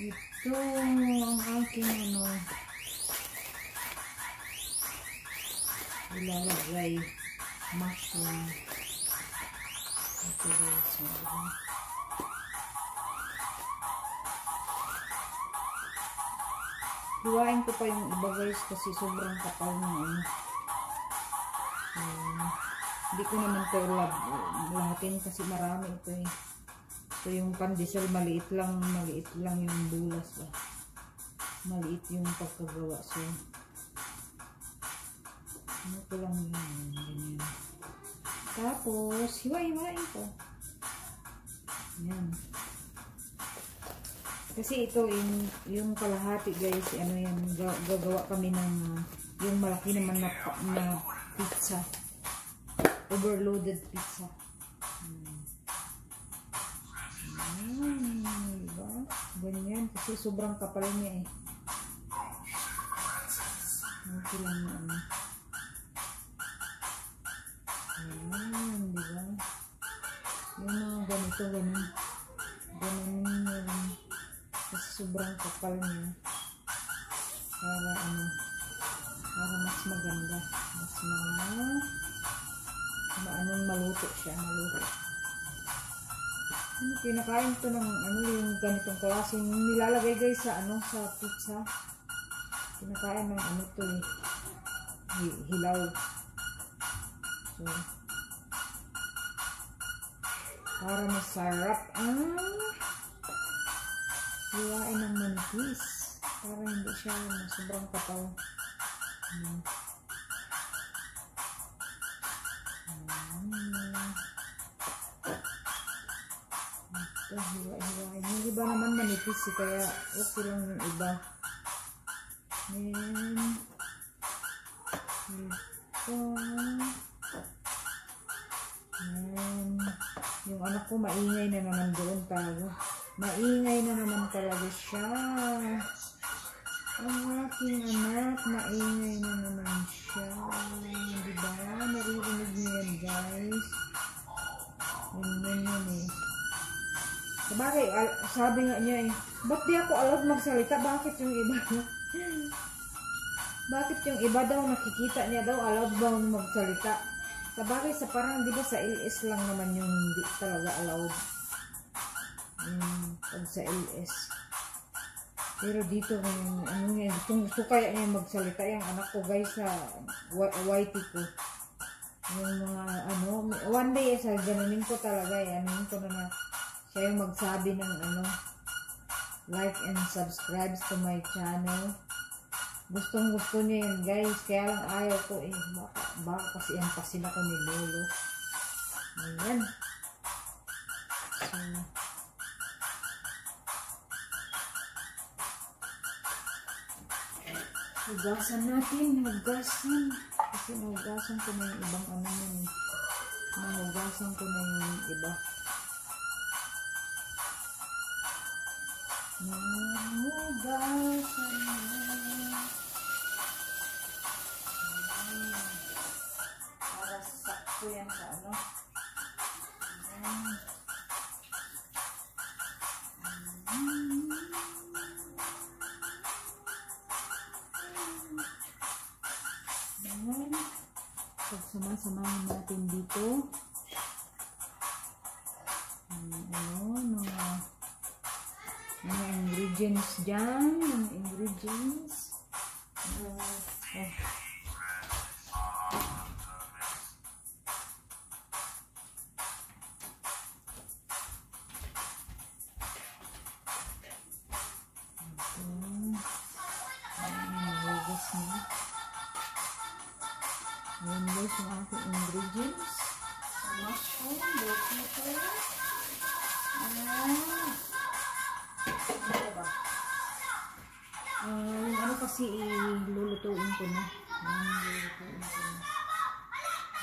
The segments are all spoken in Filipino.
Ito ang aking ano ilalagay mushroom. Ito guys. Ito. Hiwain ko pa yung iba guys kasi sobrang kapal ng ano. Um, hindi ko naman ito lahatin kasi marami ito eh. Ito yung pandesal maliit lang, maliit lang yung bulas. Ah. Maliit yung pagkagawa. So, ano ko lang yun. Ganyan. Tapos, hiwa-hiwain ko. Yan. Kasi ito, yung, yung kalahati guys, ano yan, ga- gagawa kami ng, yung malaki naman na, na pizza. Overloaded pizza. Diba? Ganyan, kasi sobrang kapal niya eh. Okay lang yan. Ayan, diba? Yung mga ganito, ganun. Ganun yung kasi sobrang kapal niya. Para ano, para mas maganda. Mas mga, maanong maluto siya, maluto. Ano, kinakain ko ng ano, yung ganitong klase. Nilalagay guys sa ano, sa pizza. Kinakain ng ano to eh. hi- Hilaw. So, para masarap. Ah! Hiwain ng manipis. Para hindi siya sobrang. Hmm. Hmm. Eh, kaya okay lang yung iba. Then, ito. Yan. Yung anak ko maingay na naman doon tayo. Maingay na naman talaga siya. Ang aking anak, maingay na naman siya. Di ba? Naririnig niyo yan, guys. Yan yan yan eh. Sabagay, al- sabi nga niya eh, ba't di ako allowed magsalita? Bakit yung iba? Bakit yung iba daw nakikita niya daw allowed bang magsalita? Sabagay sa parang di ba sa LS lang naman yung hindi talaga allowed. Yung pag sa LS. Pero dito, yung, ano yan, kung gusto kaya niya magsalita, yung anak ko guys sa YT ko. Yung mga, ano, one day, sa ganunin ko talaga, eh, ano ko na na, siya magsabi ng, ano, like and subscribe to my channel. Gustong gusto niya yun guys, kaya lang ayaw ko eh, baka, baka kasi yan kasi ako ni Lolo. Ayan. So, Hugasan natin, hugasan. Kasi nahugasan ko na yung ibang ano yun. eh. Nahugasan ko na yung iba. Nahugasan na. Ayan. Para sakto yan ingredients dyan. Mga ingredients. Kasi ilulutuin ko na. Ayan, lulutuin ko na.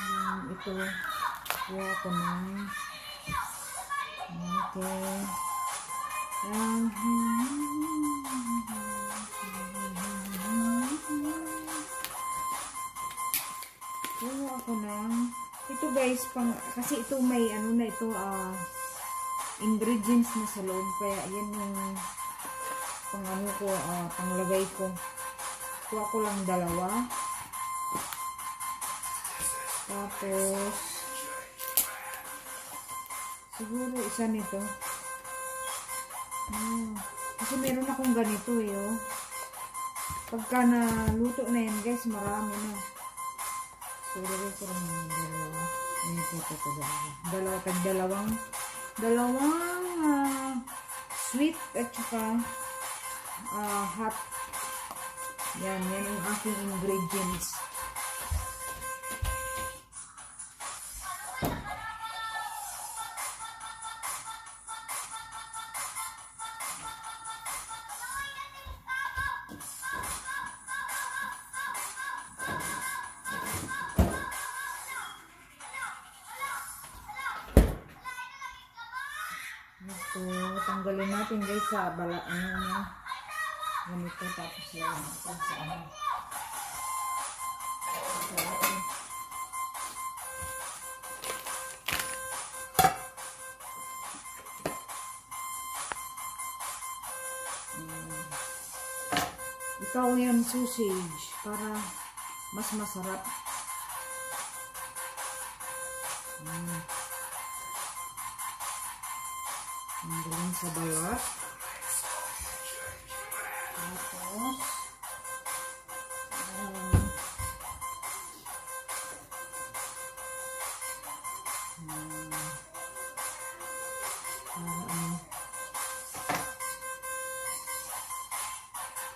Yung ito, kuha ko na. Okay. Um, Kuha ako ng ito guys pang kasi ito may ano na ito ah ingredients na sa loob kaya yan yung pang ano ko, ah, panglagay ko. Kuha ko lang dalawa. Tapos, siguro isa nito. Hmm. Kasi meron akong ganito eh, oh. Pagka naluto na yan, guys, marami na. Lagay ko rin yung dalawa. Ay, ito, ito, ito, dalawa. Dalawa, tag dalawang, dalawang ah, sweet at saka ah, hot. Yan, yan yung aking ingredients. Ito, tanggalin natin guys sa bala, ano, ano, ganito, tapos Mm. Ikaw yan sausage para mas masarap. Mm. Tanggalin sa balat.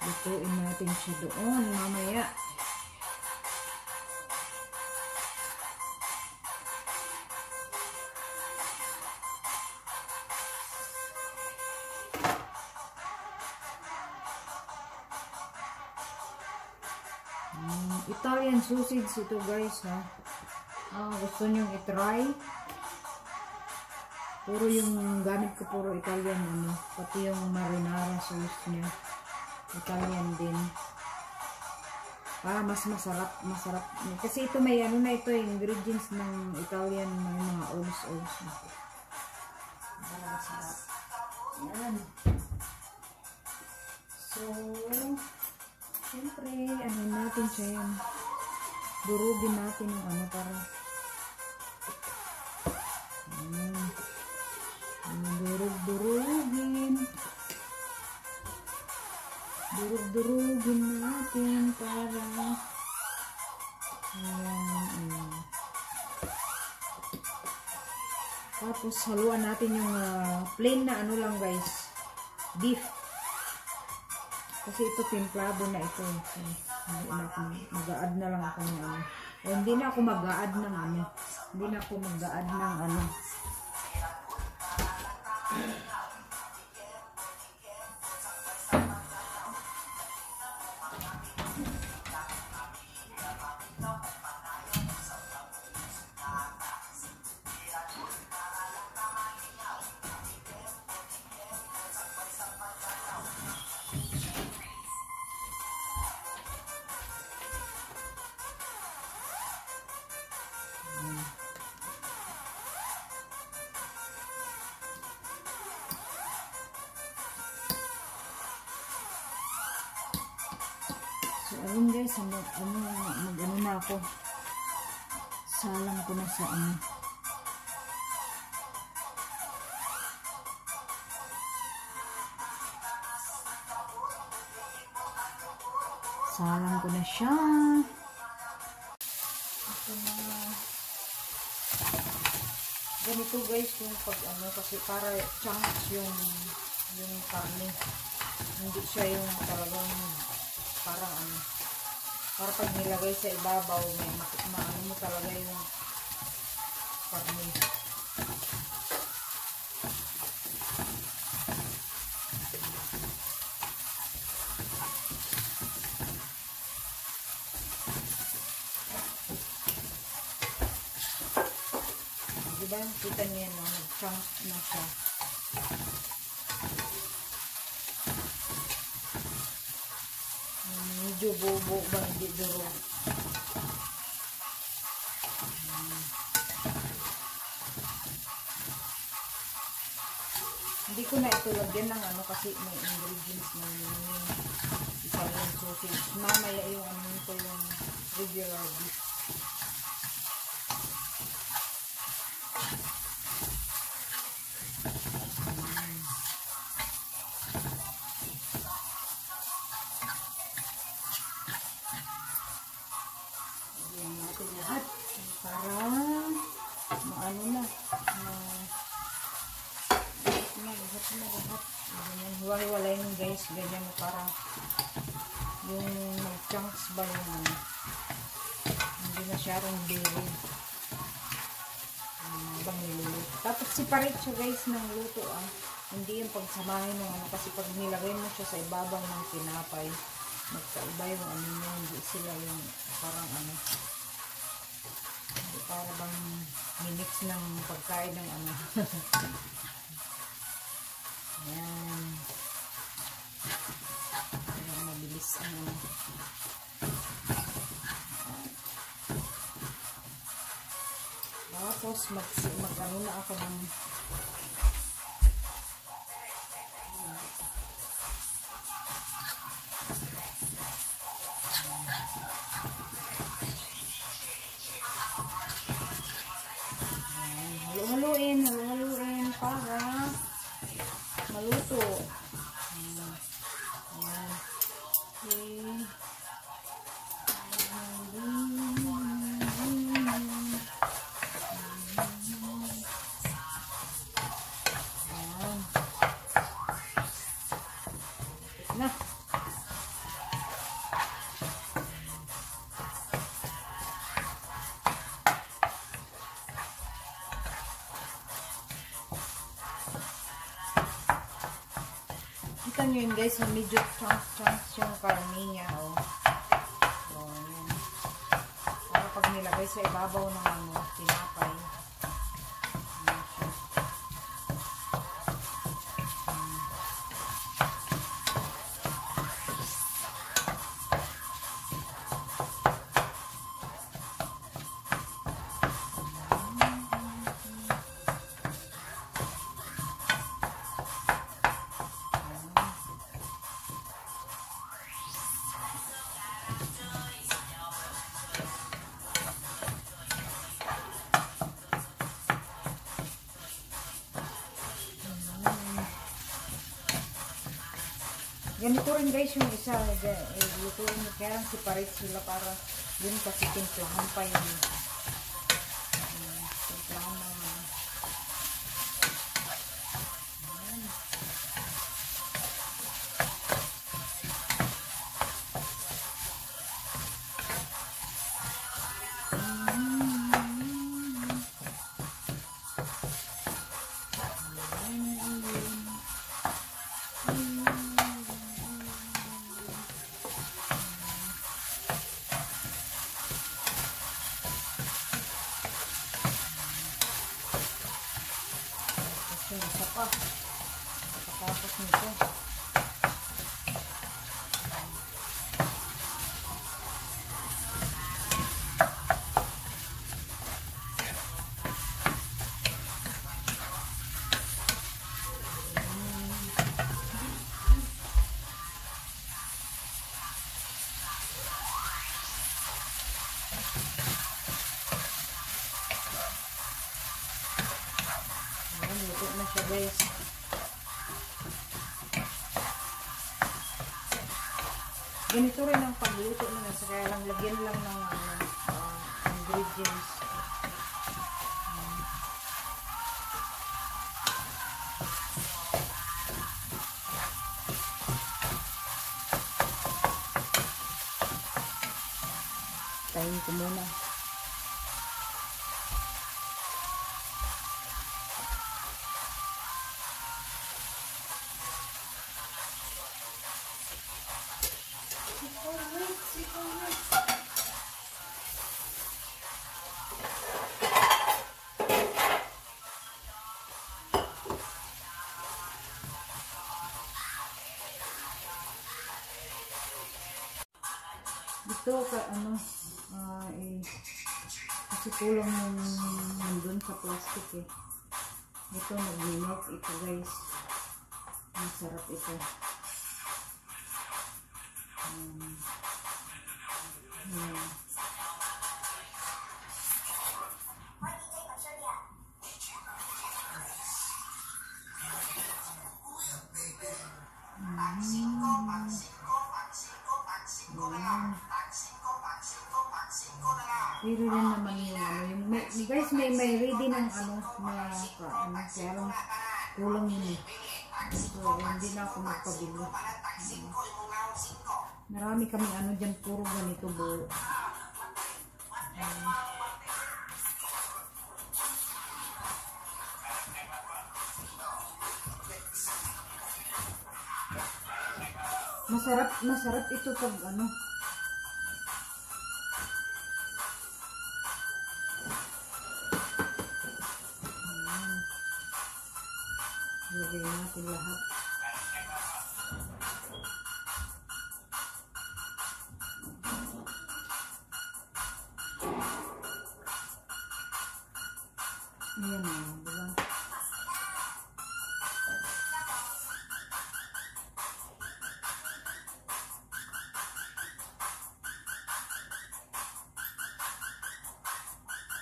Lutuin natin siya doon mamaya. Mm, Italian sausage ito guys ha. Ah, gusto nyo i-try? Puro yung gamit ko puro Italian ano. Pati yung marinara sauce niya. Italian din. Para mas masarap, masarap. Kasi ito may ano na ito, ingredients ng Italian ng mga masarap. Yan. So, Siyempre, ano natin siya yan. Durugin natin yung ano para hmm. Durug-durugin. Durug-durugin natin para ayan, ayan. Tapos haluan natin yung ah, plain na ano lang guys. Beef. Kasi ito templado na ito. So, hindi na ako mag-add na lang ako ng ano. O hindi na ako mag-add ng ano. Hindi na ako mag-add ng ano. Ano, mag, ano na ako. Salang ko na sa ano. Salang ko na siya. Ito na. Ganito guys yung pag ano, kasi para chunks yung yung karne. Hindi siya yung talagang parang ano, para pag nilagay sa ibabaw, may ma- maano mo talaga yung karne. Diba? Kita niyo yan, no? nag-chunk na siya. Bobo ba hindi durog Hindi ko na ito lagyan ng ano kasi may ingredients na yun. Isa yung sausage. Mamaya yung ano nito yung regular beef. Ba yung ano. Hindi na siya rin dairy. Um, bang niluluto. Tapos separate siya guys ng luto ah. Hindi yung pagsamahin ng ano. Kasi pag nilagay mo siya sa ibabaw ng tinapay, magkaiba yung ano niya. Hindi sila yung parang ano. Hindi para bang minix ng pagkain ng ano. mag, mag ano na ako ng Kita nyo yun guys, medyo chunks-chunks yung karne niya, oh. So, yun. Para pag nilagay sa ibabaw ng ano, Rin guys yung isa, ga- lutuin mo, kaya lang separate sila para yun kasi timplahan pa yun. Ganito rin ang pagluto na sa kaya lang lagyan lang ng Dito ka ano, ah, eh, kasi kulang yung nandun sa plastic eh. Ito, nag-melt ito guys. Masarap ito. Magpabili. Hmm. Marami kami ano dyan, puro ganito buo. Hmm. Masarap, masarap ito pag ano, Ayan. Lagay natin lahat.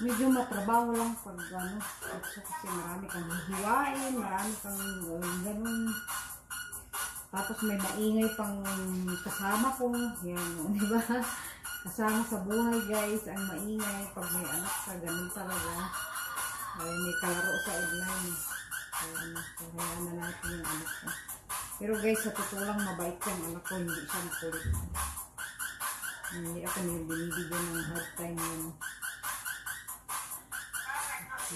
Medyo matrabaho lang pag ano, kasi marami kang hihiwain, marami kang gawin ganun. Tapos may maingay pang kasama ko, yan, di ba? Kasama sa buhay guys, ang maingay pag may anak ka, ganun talaga. Ay, may kalaro sa online. Kaya ano, kaya na natin yung anak ko. Pero guys, sa totoo lang mabait yung anak ko, hindi siya makulit. Hindi ako nila binibigyan ng hard time yun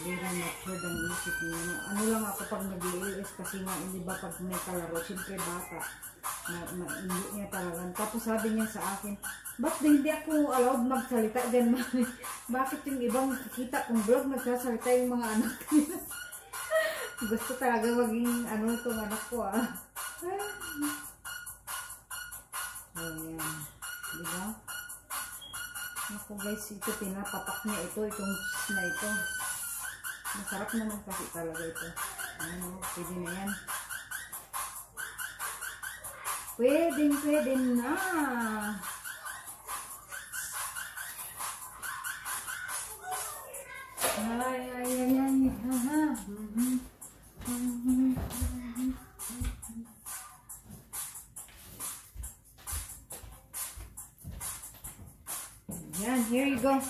very matured ang isip niya. Ano lang ako pag nag-LS kasi nga, hindi ba pag may kalaro, siyempre bata, na, na, hindi niya talaga. Tapos sabi niya sa akin, ba't hindi ako allowed magsalita dyan? Bakit yung ibang kita kong vlog nagsasalita yung mga anak niya? Gusto talaga maging ano itong anak ko ah. Ayan. Diba? Ako guys, ito pinapapak niya ito, itong cheese na ito. Masarap naman kasi talaga ito. Ano, pwede na yan. Pwede, pwede na. Ay, ay, ay, ay. Aha. Mhm. Mhm. Yan, here you go.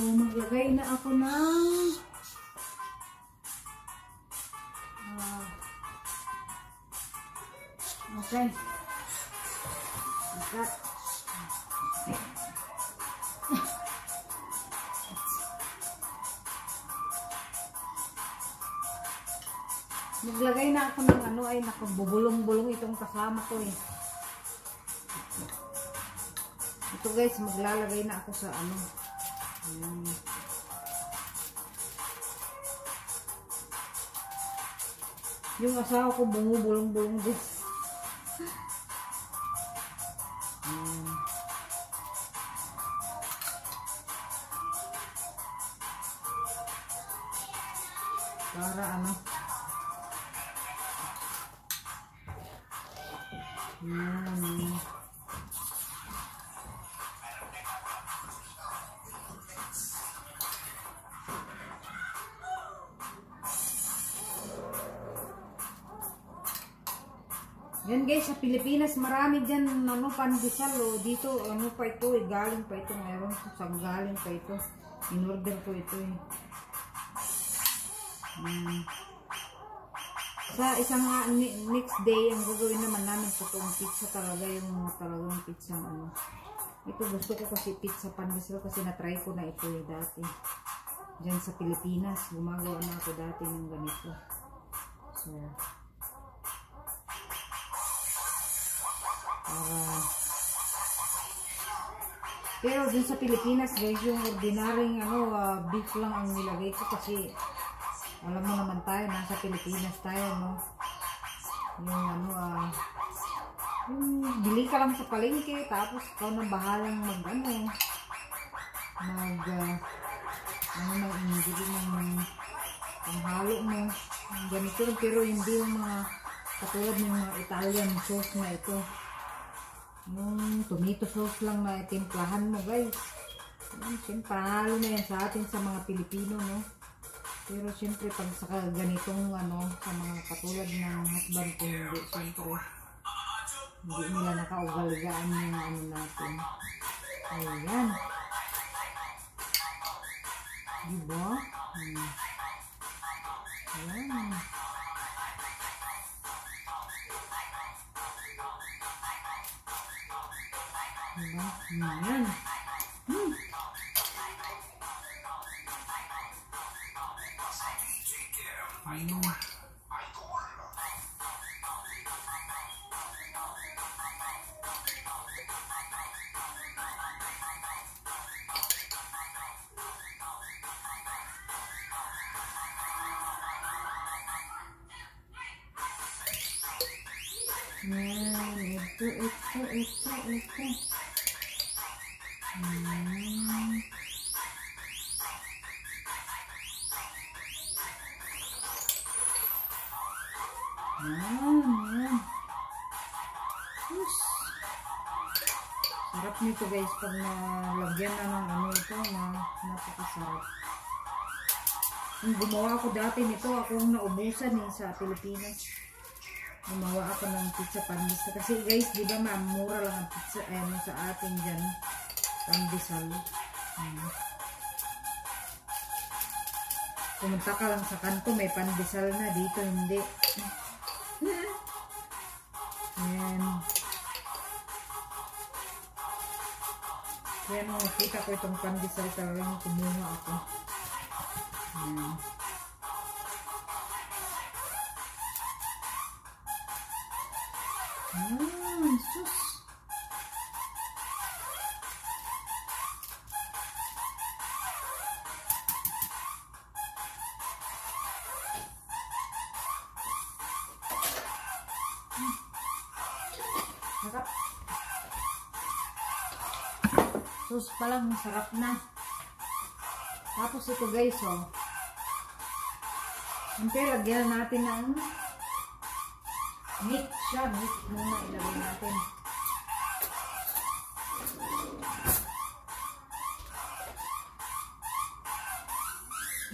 So, maglagay na ako ng ah, okay. Makat. Maglagay na ako ng ano ay nakabubulong-bulong itong kasama ko eh. Ito guys, maglalagay na ako sa ano. Ayan. Yung asawa ko bumubulong-bulong din. Ayan. Para ano. Ayan. Sa Pilipinas, marami dyan, ano, pandesal, oh. Dito, ano pa ito, eh, galing pa ito, meron ko sa galing pa ito. In-order ko ito, eh. Hmm. Sa isang ni- next day, ang gagawin naman namin, totoong pizza talaga, yung talagang pizza, ano. Ito, gusto ko kasi pizza pandesal, kasi na-try ko na ito, eh, dati. Diyan sa Pilipinas, gumagawa na ako dati ng ganito. So, para pero dun sa Pilipinas guys, yung ordinaryong ano, ah, beef lang ang nilagay ko kasi alam mo naman tayo, nasa Pilipinas tayo, no? Yung ano, ah, yung bili ka lang sa palengke, tapos ikaw na bahalang mag, ano, mag, ah, ano na, ingredient ng panghalo mo. Ganito, pero hindi yung mga, katulad ng mga Italian sauce na ito. Yung tomato sauce lang na timplahan mo, guys. Yan, siyempre, panalo na yan sa atin sa mga Pilipino, no? Pero siyempre, pag sa ganitong, ano, sa mga katulad ng husband ko, hindi, siyempre, hindi nila nakaugaligaan yung ano natin. Ayan. Diba? Hmm. Ayan. Diba? Ayan. Hmm. Ayan. Yan, ito, ito, ito, ito. Sarap nito guys pag nalagyan na ng ano ito na napakasarap. Yung gumawa ko dati nito, ako ang naubusan eh sa Pilipinas gumawa ako ng pizza pandesal. Kasi guys, di ba ma'am, mura lang ang pizza eh, ano, sa atin dyan. Pandesal. Hmm. Pumunta ka lang sa kanto, may pandesal na. Dito, hindi. Ayan. Kaya nung nakita ko itong pandesal, talagang kumuha ako. Ayan. Ah, sus. Sus pa lang, sarap na. Tapos ito guys, oh. Siyempre, lagyan natin ng meat siya. Meat muna ilagay natin.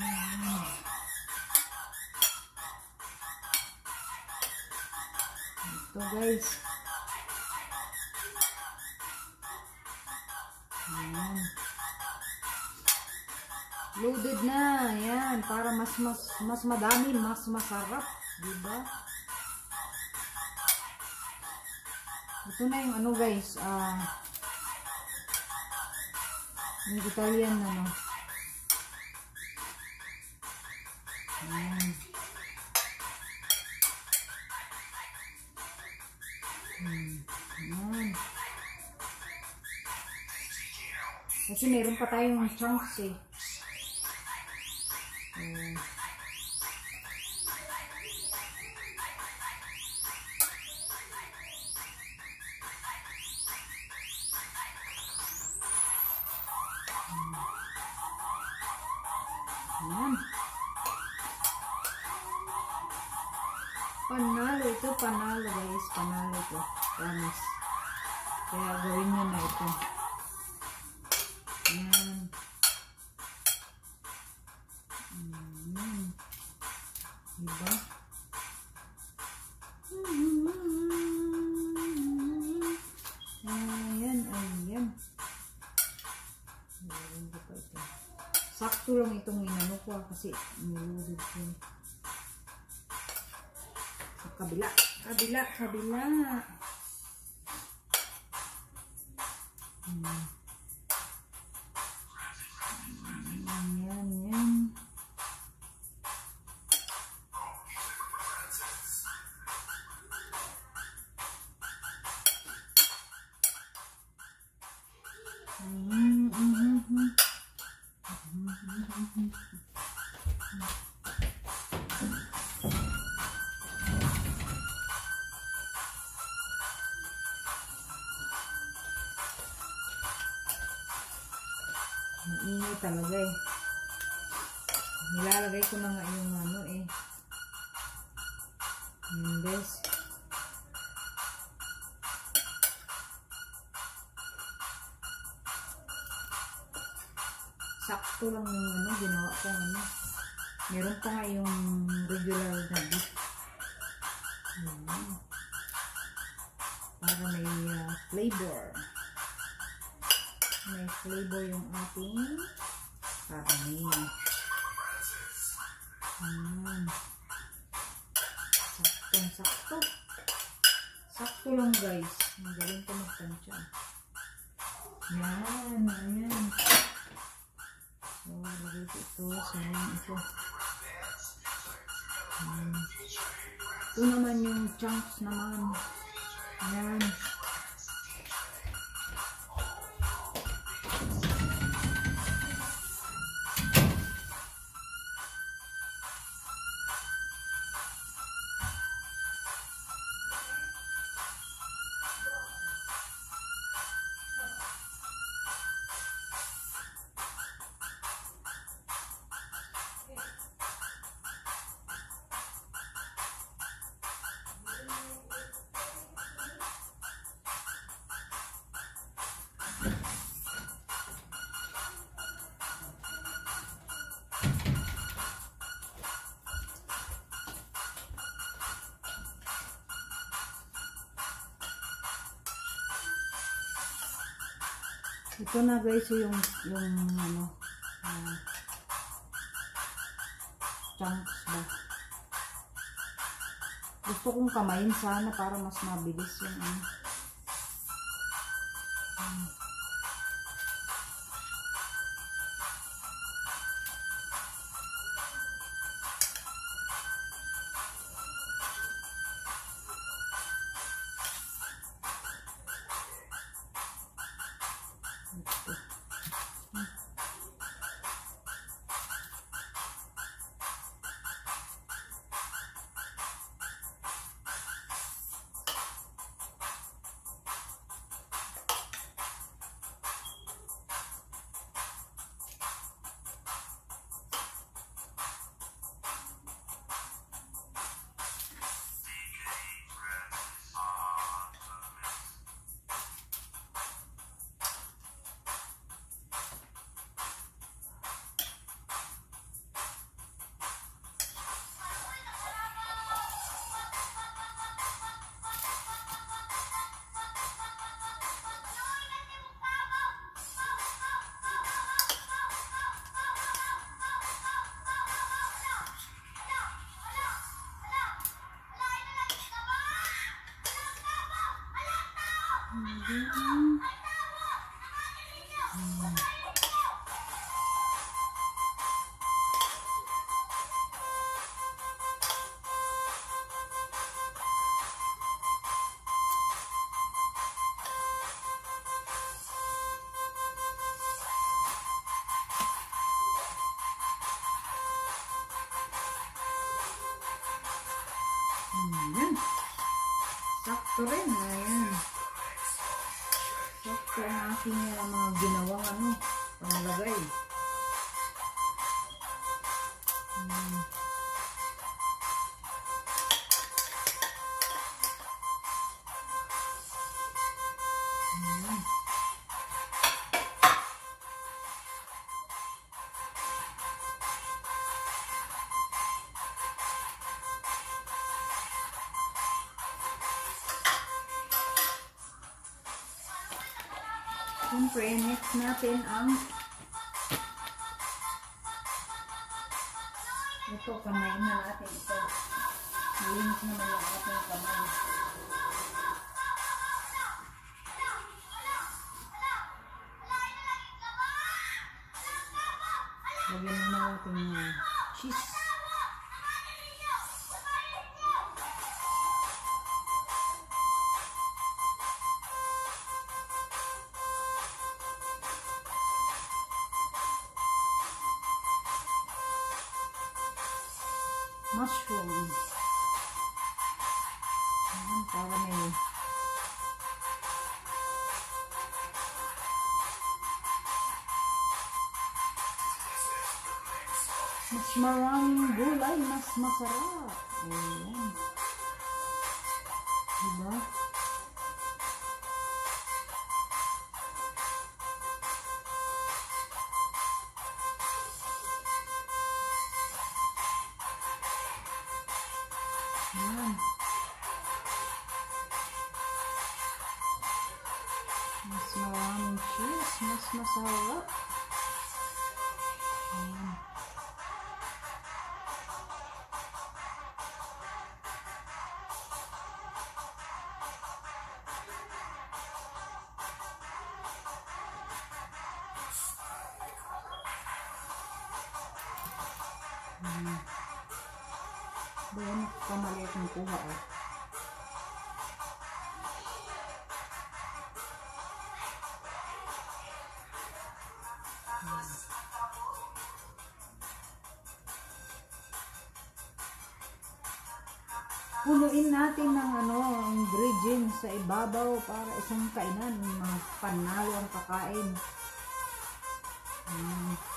Mm. Ito guys. Ayan. Loaded na. Ayan. Para mas mas mas madami, mas masarap. Diba? Ito na yung ano guys. Ah, yung Italian na no. Ayan. Hmm. Ayan. Kasi meron pa tayong chunks eh. Promise. Kaya gawin nyo na ito. Ayan. Mm. Diba? Ayan, ayan. Meron ko pa ito. Sakto lang itong inano ko ah, kasi nilulog ko. Sa kabila. Kabila, kabila. Talaga eh. Nilalagay ko na nga yung ano eh. Best. Sakto lang yung ano, ginawa ko ano. Meron pa nga yung regular na beef. Ayan. Para may uh, flavor. May flavor yung ating karne. Ayan. Saktong sakto. Sakto lang guys. Magaling ko magtansya. Yan. Ayan. So, lagay ito. Sayang ito. Ayan. Ito naman yung chunks naman. Ayan. Ito na guys yung yung ano uh, chunks ba. Gusto kong kamayin sana para mas mabilis yung ano. Hmm. Ayan. Rin. Ayan. Sakto ang aking uh, mga ginawang Siyempre, next natin ang ito, kamay na natin ito. Malinis naman yung ating kamay. Lagyan na natin yung cheese. Maraming gulay, mas masarap. Ayan. Bayan, kamali akong kuha eh. Punuin natin ng ano, ingredients sa ibabaw para isang kainan. Mga panalo ang kakain. Hmm.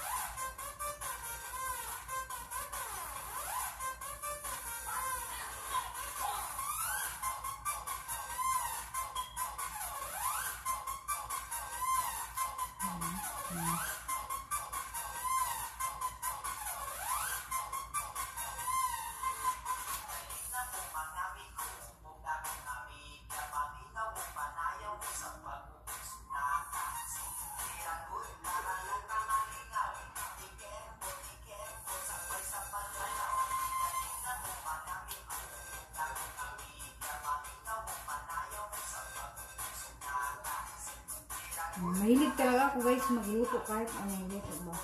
Mahilig talaga ako guys magluto kahit anong luto ba.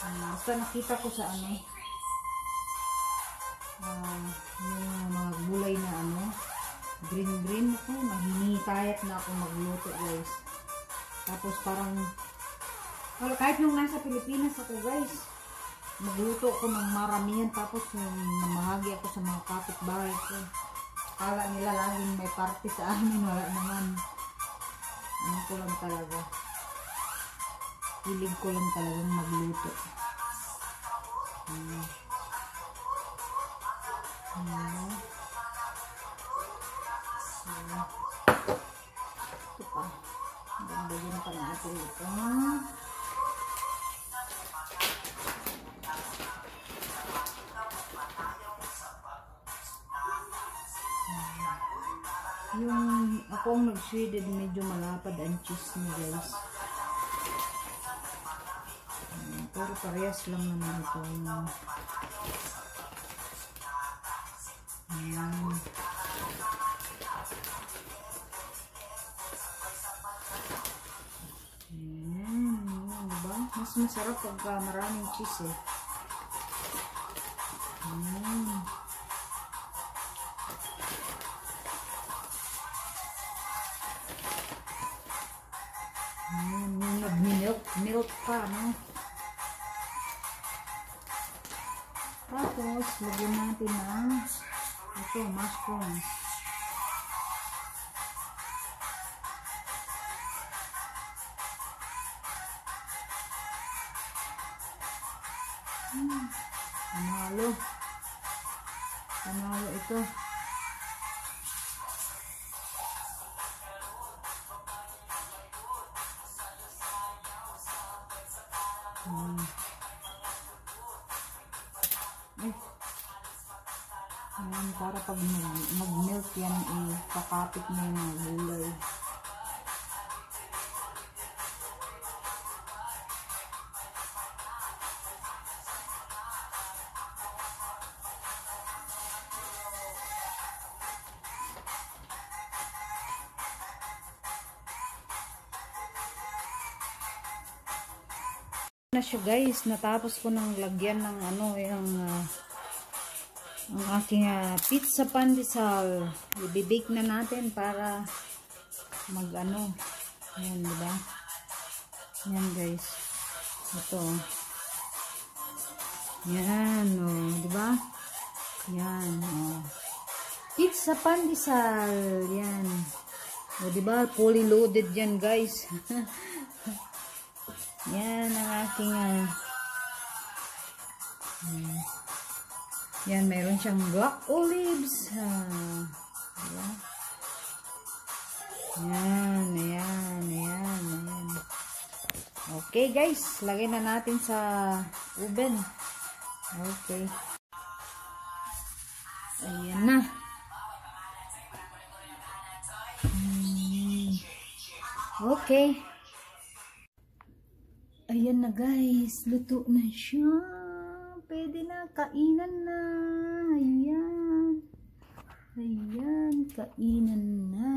Um, basta nakita ko sa ano, ah, yung mga gulay na ano, green green ako, mahinihikayat na ako magluto guys. Tapos parang, well, kahit nung nasa Pilipinas ako guys, magluto ako ng maramihan tapos yung namahagi ako sa mga kapitbahay ko. Kala nila laging may party sa amin, wala naman. Ano ko lang talaga. Hilig ko lang talagang magluto. Hmm. Hmm. Hmm. Ito pa. Ganda pa natin ito. Yung ako ang nag-shredded, medyo malapad ang cheese niya guys. Hmm, pero parehas lang naman ito. Ayan. Diba? Mas masarap pagka maraming cheese eh. Ayan. Milk pa, no? Tapos, lagyan natin ng ito, mushrooms. Hmm, panalo. Panalo ito. Yung mga gulay. na siya guys natapos ko nang lagyan ng ano yung uh, ang aking uh, pizza pandesal. Ibibake na natin para mag ano. Yan diba yan guys. Ito. Yan oh diba yan oh. Pizza pandesal. Yan o diba fully loaded yan guys. Yan ang aking uh. Yan, meron siyang black olives. Ah, ayan. Yan, ayan, ayan, ayan. Okay guys, lagay na natin sa oven. Okay. Ayan na. Hmm. Okay. Ayan na guys, luto na siya. Pwede na, kainan na. Ayan. Ayan, kainan na.